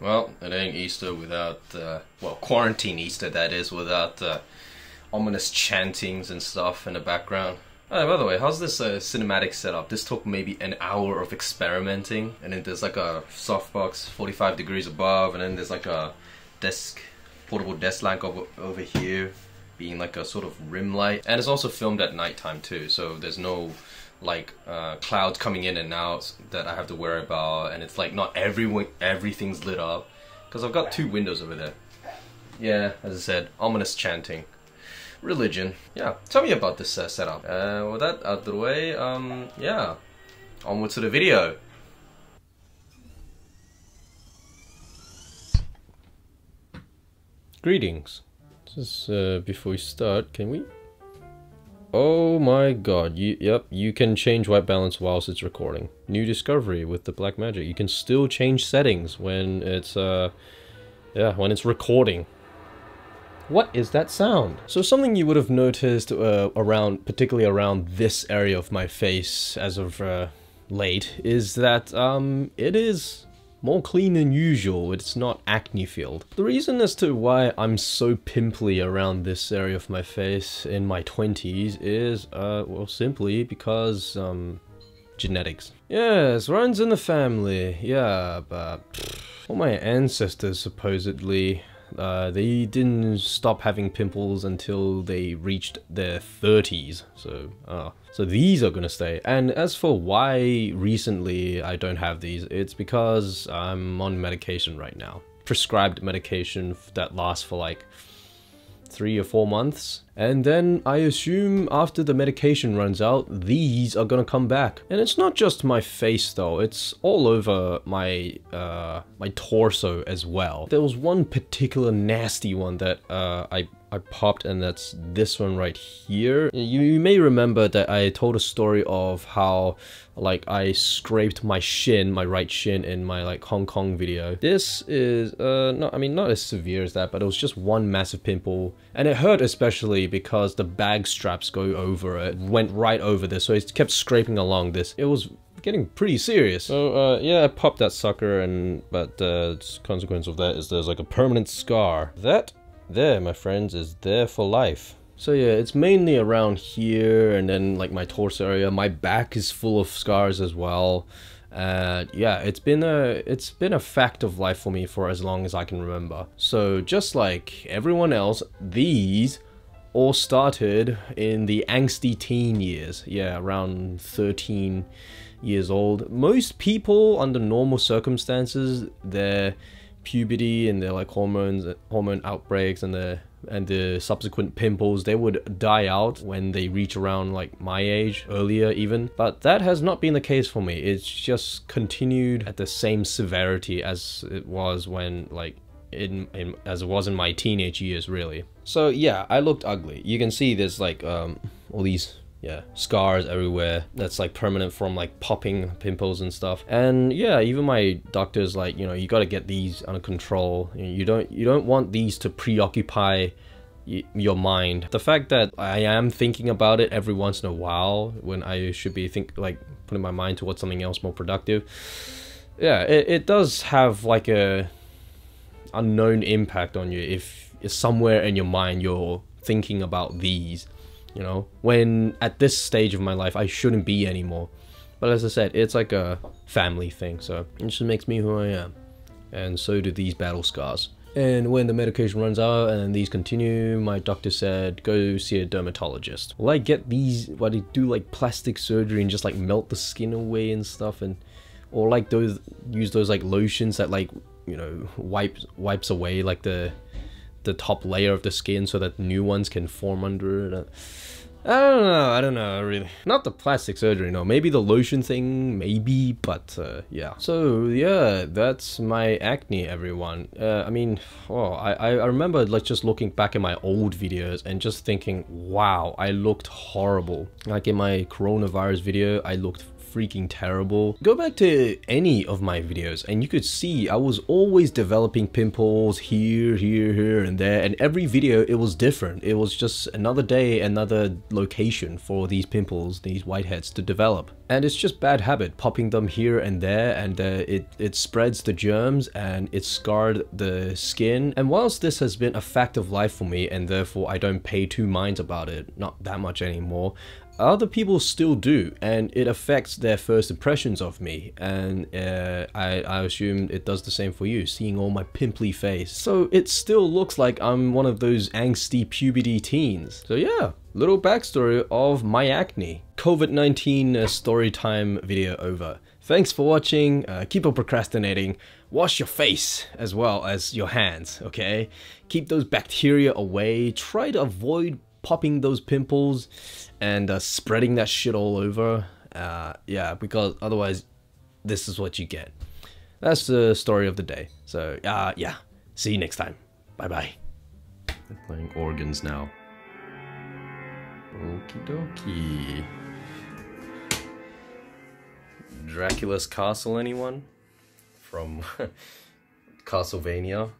Well, it ain't Easter without, uh, well, quarantine Easter that is, without uh, ominous chantings and stuff in the background. Oh, by the way, how's this uh, cinematic setup? This took maybe an hour of experimenting, and then there's like a softbox 45 degrees above, and then there's like a desk, portable desk lamp over, over here, being like a sort of rim light. And it's also filmed at nighttime too, so there's no like uh, clouds coming in and out that I have to worry about, and it's like not every everything's lit up because I've got two windows over there. Yeah, as I said, ominous chanting, religion. Yeah, tell me about this uh, setup. Uh, with that out of the way, um, yeah, onward to the video. Greetings. Just uh, before we start, can we Oh my god, you, yep, you can change white balance whilst it's recording. New discovery with the Blackmagic. You can still change settings when it's, uh, yeah, when it's recording. What is that sound? So something you would have noticed uh, around, particularly around this area of my face as of uh, late, is that um, it is more clean than usual, it's not acne filled. The reason as to why I'm so pimply around this area of my face in my 20s is, uh, well, simply because, um, genetics. Yes, runs in the family, yeah, but pfft, all my ancestors supposedly uh, they didn't stop having pimples until they reached their 30s. So, uh, so these are gonna stay. And as for why recently I don't have these, it's because I'm on medication right now. Prescribed medication that lasts for like three or four months. And then I assume after the medication runs out, these are gonna come back. And it's not just my face though, it's all over my uh, my torso as well. There was one particular nasty one that uh, I I popped and that's this one right here. You, you may remember that I told a story of how like I scraped my shin, my right shin in my like Hong Kong video. This is uh not I mean not as severe as that, but it was just one massive pimple and it hurt especially because the bag straps go over it, went right over this, so it kept scraping along this. It was getting pretty serious. So uh, yeah, I popped that sucker, and but the uh, consequence of that is there's like a permanent scar. That there, my friends, is there for life. So yeah, it's mainly around here and then like my torso area. My back is full of scars as well. Uh, yeah, it's been a it's been a fact of life for me for as long as I can remember. So just like everyone else, these all started in the angsty teen years. Yeah, around 13 years old. Most people under normal circumstances, their puberty and their like hormones hormone outbreaks and the and the subsequent pimples they would die out when they reach around like my age earlier even but that has not been the case for me it's just continued at the same severity as it was when like in, in as it was in my teenage years really. So yeah i looked ugly. You can see there's like um all these yeah scars everywhere that's like permanent from like popping pimples and stuff. And yeah even my doctor's like you know you got to get these under control. You don't you don't want these to preoccupy your mind. The fact that i am thinking about it every once in a while when i should be think like putting my mind towards something else more productive yeah it, it does have like a unknown impact on you if somewhere in your mind you're thinking about these you know, when at this stage of my life I shouldn't be anymore. But as I said, it's like a family thing, so it just makes me who I am. And so do these battle scars. And when the medication runs out and these continue, my doctor said, go see a dermatologist. Will I get these, what they do like plastic surgery and just like melt the skin away and stuff and, or like those, use those like lotions that like, you know, wipes, wipes away like the, the top layer of the skin so that new ones can form under it. I don't know, I don't know, really. Not the plastic surgery, no. Maybe the lotion thing, maybe, but uh, yeah. So, yeah, that's my acne, everyone. Uh, I mean, oh, I, I remember like just looking back at my old videos and just thinking, wow, I looked horrible. Like in my coronavirus video, I looked freaking terrible. Go back to any of my videos and you could see I was always developing pimples here, here, here and there and every video it was different. It was just another day, another location for these pimples, these whiteheads to develop. And it's just bad habit, popping them here and there and uh, it, it spreads the germs and it scarred the skin. And whilst this has been a fact of life for me and therefore I don't pay two minds about it, not that much anymore, other people still do and it affects their first impressions of me and uh, I, I assume it does the same for you seeing all my pimply face. So it still looks like I'm one of those angsty puberty teens. So yeah little backstory of my acne. COVID-19 uh, story time video over. Thanks for watching uh, keep on procrastinating. Wash your face as well as your hands okay? Keep those bacteria away. Try to avoid popping those pimples and uh, spreading that shit all over. Uh, yeah, because otherwise, this is what you get. That's the story of the day. So, uh, yeah, see you next time. Bye bye. They're playing organs now. Okie dokie. Dracula's Castle, anyone? From Castlevania?